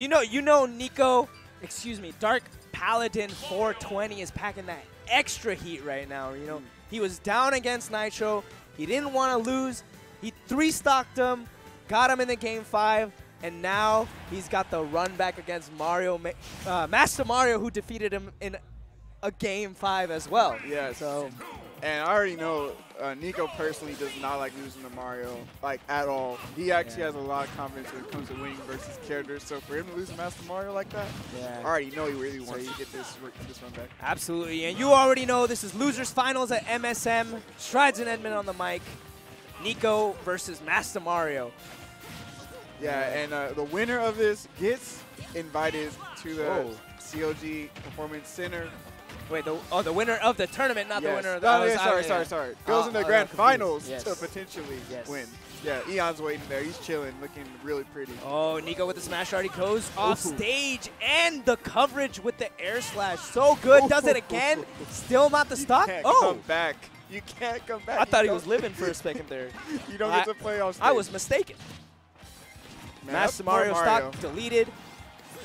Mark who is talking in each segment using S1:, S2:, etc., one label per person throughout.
S1: You know, you know, Nicko, excuse me, Dark Paladin 420 is packing that extra heat right now. You know, he was down against Nitro. He didn't want to lose. He three stocked him, got him in the game five, and now he's got the run back against Mario, uh, Mastamario, who defeated him in a game five as well.
S2: Yeah.
S1: So,
S2: and I already know uh, Nicko personally does not like losing to Mario, like at all. He actually
S1: Yeah.
S2: has a lot of confidence when it comes to winning versus characters. So for him to lose to Mastamario like that,
S1: yeah.
S2: I already know he really wants
S1: you-
S2: to get this this run back.
S1: Absolutely, and you already know this is losers finals at MSM. Strides and Edmund on the mic. Nicko versus Mastamario.
S2: Yeah, and uh, the winner of this gets invited to the
S1: Whoa.
S2: COG Performance Center.
S1: Wait, the oh the winner of the tournament, not the winner. Of the,
S2: No,
S1: was-
S2: yeah, sorry, sorry, sorry. Oh, goes
S1: Oh,
S2: in the
S1: oh,
S2: grand
S1: uh,
S2: finals
S1: Yes.
S2: to potentially
S1: Yes.
S2: win. Yeah, Eon's waiting there. He's chilling, looking really pretty.
S1: Oh, Nicko with the smash already goes off
S2: Ooh.
S1: stage, and the coverage with the air slash so good. Does it again. Still not the
S2: You
S1: stock.
S2: can't
S1: Oh,
S2: come back. You can't come back.
S1: I
S2: You
S1: thought he was living for a second there.
S2: You don't
S1: I-
S2: get to play off stage.
S1: I was mistaken.
S2: Man,
S1: Master
S2: that's
S1: Mario, stock deleted.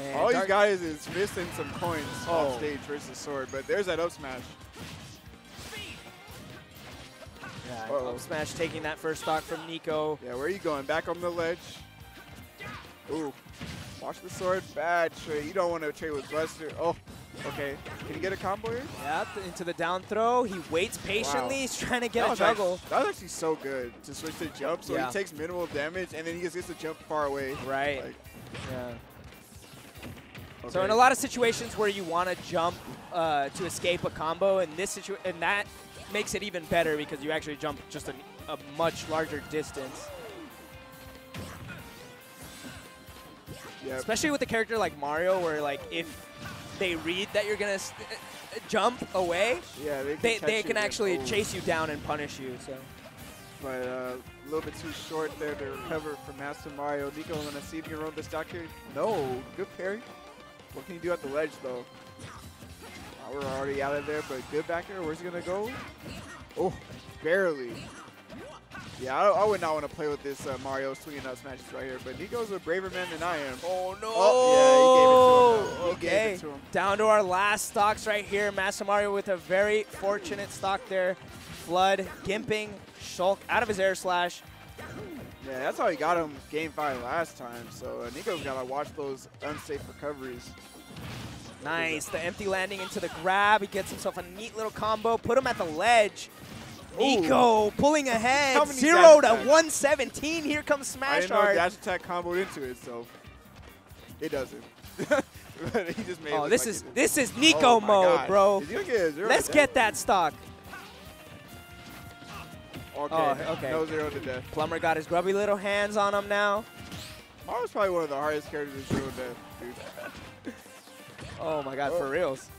S1: And
S2: All he's got is his fist and some coins
S1: Oh.
S2: off stage versus sword, but there's that up smash.
S1: Yeah,
S2: Uh-oh.
S1: up smash taking that first stock from Nicko.
S2: Yeah, where are you going? Back on the ledge. Ooh. Watch the sword. Bad trade. You don't want to trade with Buster. Oh, okay. Can you get a combo here?
S1: Yeah, th- into the down throw. He waits patiently.
S2: Wow.
S1: He's trying to get a juggle.
S2: Actually, that was actually so good to switch to jump. So
S1: Yeah.
S2: he takes minimal damage and then he just gets to jump far away.
S1: Right.
S2: Like,
S1: yeah. So in a lot of situations where you want to jump uh, to escape a combo, in this situ and that makes it even better because you actually jump just a, a much larger distance.
S2: Yep.
S1: Especially with a character like Mario, where like if they read that you're gonna uh, jump away,
S2: Yeah, they can,
S1: they, they
S2: you
S1: can
S2: and-
S1: actually
S2: oh.
S1: chase you down and punish you. So
S2: But uh, a little bit too short there to recover from Master Mario. Nicko going to see if he can run this stock here. No, good parry. What can he do at the ledge though? Uh, we're already out of there, but good back air. Where's he gonna go? Oh, barely. Yeah, I, I would not want to play with this uh, Mario swinging up smashes right here. But Nicko's a braver man than I am.
S1: Oh no!
S2: Oh, yeah, he gave it to him. He
S1: okay,
S2: to him.
S1: down to our last stocks right here. Mastamario with a very fortunate stock there. FLUDD, gimping, Shulk out of his air slash.
S2: Yeah, that's how he got him game five last time. So uh, Nicko's got to watch those unsafe recoveries.
S1: Nice, the empty landing into the grab. He gets himself a neat little combo. Put him at the ledge. Nicko pulling ahead. Zero to
S2: attacks?
S1: 117. Here comes
S2: I
S1: Smash Art.
S2: dash attack comboed into it, so it doesn't. he just made
S1: Oh, this
S2: like
S1: is this is Nicko
S2: Oh
S1: mode,
S2: God.
S1: bro.
S2: Is he gonna get
S1: Let's get that stock.
S2: Okay.
S1: Oh, okay.
S2: No zero to death.
S1: Plumber got his grubby little hands on him now.
S2: Mario's probably one of the hardest characters to zero to death, dude.
S1: Oh my god,
S2: Oh.
S1: for reals.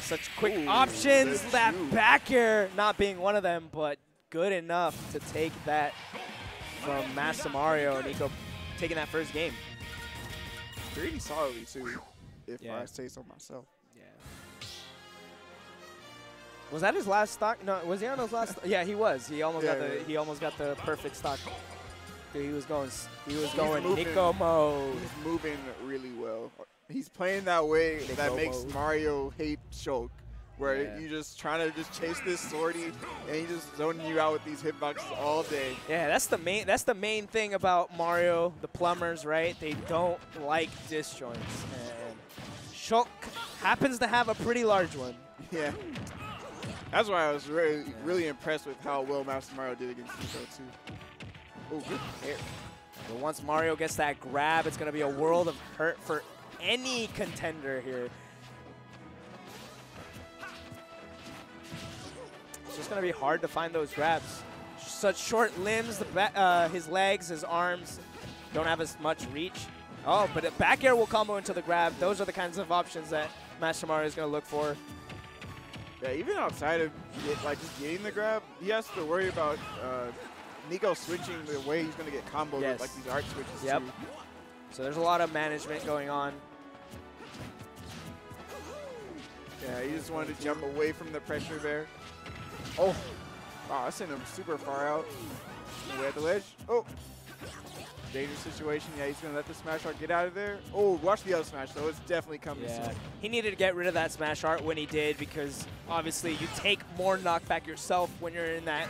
S1: Such quick
S2: Ooh,
S1: options. That
S2: shoot.
S1: back air not being one of them, but good enough to take that from Mastamario. And Nicko taking that first game.
S2: Pretty solidly too, if
S1: Yeah.
S2: I say so myself.
S1: Was that his last stock? No, was he on his last? yeah, he was. He almost got
S2: Yeah,
S1: the
S2: yeah.
S1: he almost got the perfect stock. Dude, He was going he was
S2: He's
S1: going
S2: moving.
S1: Nicko mode.
S2: He's moving really well. He's playing that way
S1: Nicko
S2: that makes
S1: mode.
S2: Mario hate Shulk, where
S1: Yeah.
S2: you just trying to just chase this sortie, and he just zoning you out with these hitboxes all day.
S1: Yeah, that's the main that's the main thing about Mario, the plumbers, right? They don't like disjoints. And Shulk happens to have a pretty large one.
S2: Yeah. That's why I was really, really impressed with how well Mastamario did against Nicko too. Oh, good air.
S1: But once Mario gets that grab, it's going to be a world of hurt for any contender here. It's just going to be hard to find those grabs. Such short limbs, the uh, his legs, his arms don't have as much reach. Oh, but a back air will combo into the grab. Those are the kinds of options that Mastamario is going to look for.
S2: Yeah, even outside of get, like just getting the grab, he has to worry about uh, Nicko switching the way he's gonna get comboed
S1: Yes.
S2: with like these art switches
S1: Yep.
S2: too.
S1: So there's a lot of management going on.
S2: Yeah, he just wanted to jump away from the pressure there. Oh, wow, I sent him super far out. Way at the ledge. Oh, Dangerous situation. Yeah, he's going to let the smash art get out of there. Oh, watch the other smash, though. It's definitely coming
S1: Yeah,
S2: soon.
S1: he needed to get rid of that smash art when he did because obviously you take more knockback yourself when you're in that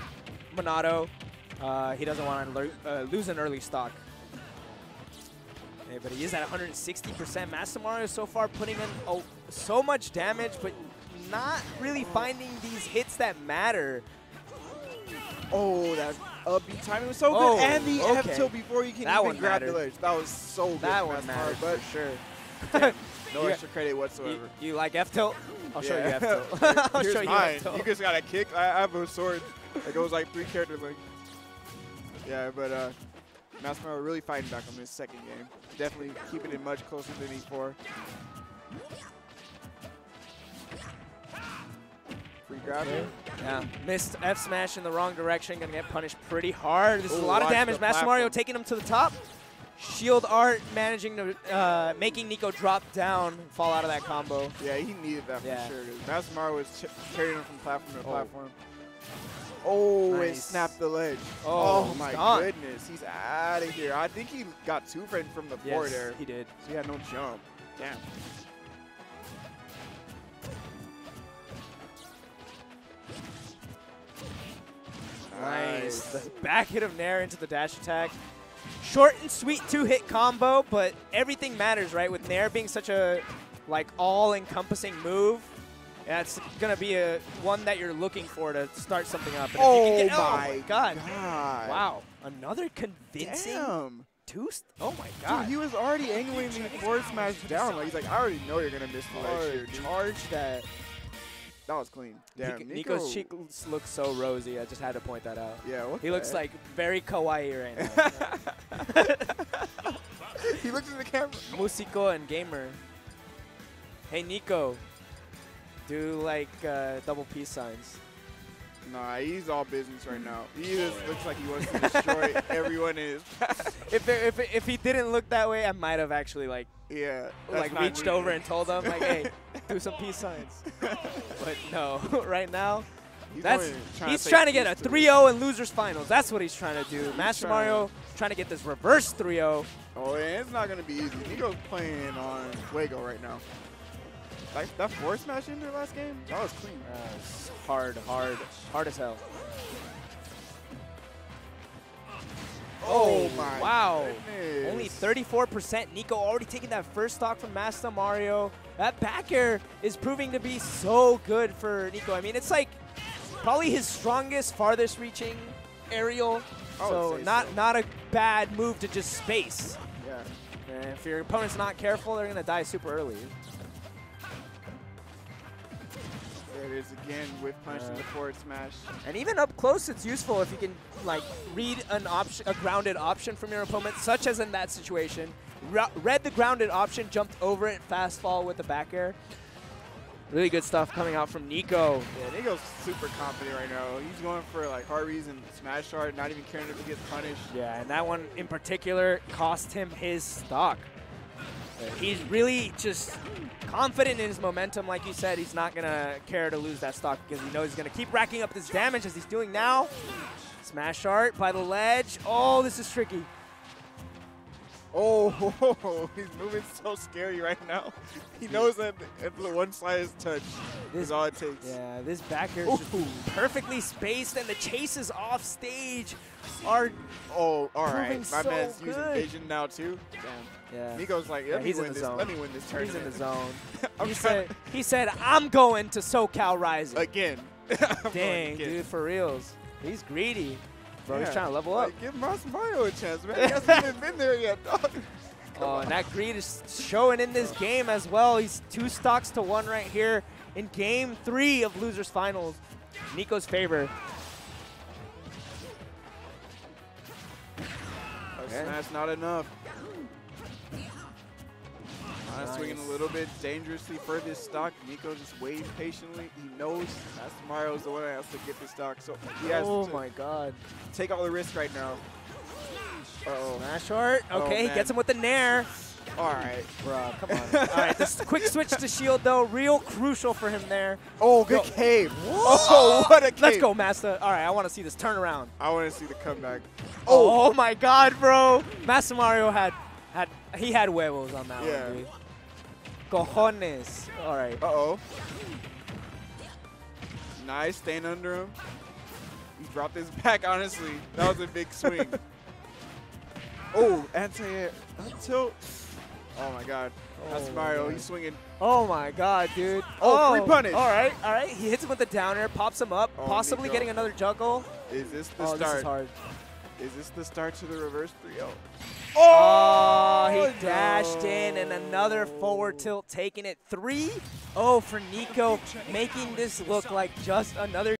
S1: Monado. Uh, he doesn't want to uh, lose an early stock. Okay, but he is at 160%. Mastamario so far putting in oh, so much damage, but not really finding these hits that matter.
S2: Oh, that upbeat timing was so
S1: Oh,
S2: good. And the F tilt before you can
S1: That
S2: even grab the ledge. That was so good.
S1: That one matters
S2: Mario,
S1: for sure.
S2: but no extra credit whatsoever.
S1: You, you like F tilt? I'll show you F tilt. I'll
S2: Here's
S1: show you
S2: mine.
S1: F tilt.
S2: You just got a kick. I I have a sword that goes like three characters. Like, yeah, but uh, Mario really fighting back on this second game. Definitely keeping it much closer than E4. Free grab.
S1: Yeah, missed F smash in the wrong direction, gonna get punished pretty hard. This is a lot of damage.
S2: Mastamario
S1: taking him to the top. Shield art managing to uh, making Nicko drop down, fall out of that combo.
S2: Yeah, he needed that
S1: Yeah.
S2: for sure. Mastamario was carrying him from platform to
S1: Oh.
S2: platform. Oh, it
S1: Nice.
S2: snapped the ledge.
S1: Oh,
S2: Oh, my
S1: gone.
S2: goodness. He's out of here. I think he got two frames from the
S1: Yes,
S2: there.
S1: he did.
S2: So he had no jump. Damn.
S1: The back hit of Nair into the dash attack. Short and sweet two-hit combo, but everything matters, right? With Nair being such a like all-encompassing move, that's gonna be a one that you're looking for to start something up. And if you
S2: Oh,
S1: can get, oh oh
S2: my
S1: god!
S2: God.
S1: Wow, another convincing
S2: Damn.
S1: two. st- oh my
S2: Dude,
S1: god!
S2: he was already angling the forward smash down. Like he's like, I already know you're gonna miss the here.
S1: Charge that.
S2: That was clean. Damn.
S1: Nicko-
S2: Nicko,
S1: Nicko's cheeks look so rosy. I just had to point that out.
S2: Yeah. What
S1: He
S2: the
S1: looks
S2: heck?
S1: like very kawaii right now.
S2: he looks at the camera.
S1: Musico and gamer. Hey Nicko, do like uh, double peace signs.
S2: Nah, he's all business right now. He just looks like he wants to destroy everyone in his path.
S1: If there, if if he didn't look that way, I might have actually like
S2: Yeah.
S1: like reached over and told him like, hey, do some peace signs. But no, right now
S2: He's
S1: that's
S2: trying
S1: he's
S2: say
S1: trying to get a
S2: peace
S1: 3-0 in losers finals. That's what he's trying to do. Master
S2: trying.
S1: Mario trying to get this reverse 3-0.
S2: Oh, yeah, it's not gonna be easy. Nicko's playing on Fuego right now. Like that forward smash in their last game, that was clean.
S1: Uh, hard, hard, hard as hell.
S2: Oh,
S1: Oh,
S2: my
S1: wow.
S2: goodness.
S1: Only 34%. Nicko already taking that first stock from Mastamario. That back air is proving to be so good for Nicko. I mean, it's like probably his strongest, farthest reaching aerial. So not
S2: so.
S1: not a bad move to just space.
S2: Yeah.
S1: And if your opponent's not careful, they're gonna die super early.
S2: There it is again with punch
S1: Uh,
S2: the forward smash.
S1: And even up close, it's useful if you can like read an option, a grounded option from your opponent, such as in that situation. Ra- read the grounded option, jumped over it, fast fall with the back air. Really good stuff coming out from Nicko.
S2: Yeah, Nicko's super confident right now. He's going for like Harvey's and smash art, not even caring if he gets punished.
S1: Yeah, and that one in particular cost him his stock. He's really just confident in his momentum. Like you said, he's not going to care to lose that stock because he knows he's going to keep racking up this damage as he's doing now. Smash art by the ledge. Oh, this is tricky.
S2: Oh, he's moving so scary right now. He knows that if the one slice touch
S1: This-
S2: is all it takes.
S1: Yeah, this back air is perfectly spaced, and the chase is off stage are.
S2: Oh, all right.
S1: Proving
S2: My
S1: so
S2: man's using vision now too. Damn.
S1: Yeah,
S2: Nicko's like,
S1: Yeah,
S2: let me
S1: in
S2: win
S1: the
S2: this.
S1: zone.
S2: Let me win this
S1: he's in the zone.
S2: I'm
S1: he
S2: trying
S1: said, "He said I'm going to SoCal Rising."
S2: again.
S1: Dang,
S2: again.
S1: dude, for reals. He's greedy. Bro, he's trying to level up.
S2: Like, give Mastamario a chance, man. He hasn't even been there yet, dog.
S1: Oh, and that greed is showing in this game as well. He's two stocks to one right here in game three of Losers Finals. Nicko's favor. Okay.
S2: smash not enough. Uh, swinging a little bit dangerously for this stock. Nicko just waiting patiently. He knows Mastamario's the one that has to get the stock, so he has
S1: oh
S2: to
S1: my god.
S2: take all the risk right now. Uh-oh.
S1: Smash short.
S2: Oh,
S1: Okay, he gets him with the nair.
S2: All right.
S1: bro. come on. All right, this quick switch to shield, though, real crucial for him there.
S2: Oh, good
S1: Yo.
S2: cave. Oh, what a cave.
S1: Let's go, Master. All right, I want to see this turnaround.
S2: I want to see the comeback.
S1: Oh, oh, oh my God, bro. Mastamario had, had he had huevos on that
S2: Yeah.
S1: one, dude. Cojones. All right.
S2: Uh-oh. Nice, staying under him. He dropped his back, honestly. That was a big swing. oh, anti-air. Until... Oh, my God. That's
S1: Oh,
S2: Mario.
S1: man.
S2: He's swinging.
S1: Oh my god, dude.
S2: Oh, free oh, punish.
S1: All right, all right. He hits him with the downer, pops him up,
S2: Oh,
S1: possibly
S2: Nicko.
S1: getting another juggle.
S2: Is this the
S1: oh, this is
S2: start?
S1: hard.
S2: Is this the start to the reverse 3-0?
S1: Oh, he dashed in and another forward tilt, taking it 3-0 for Nicko, making this look like just another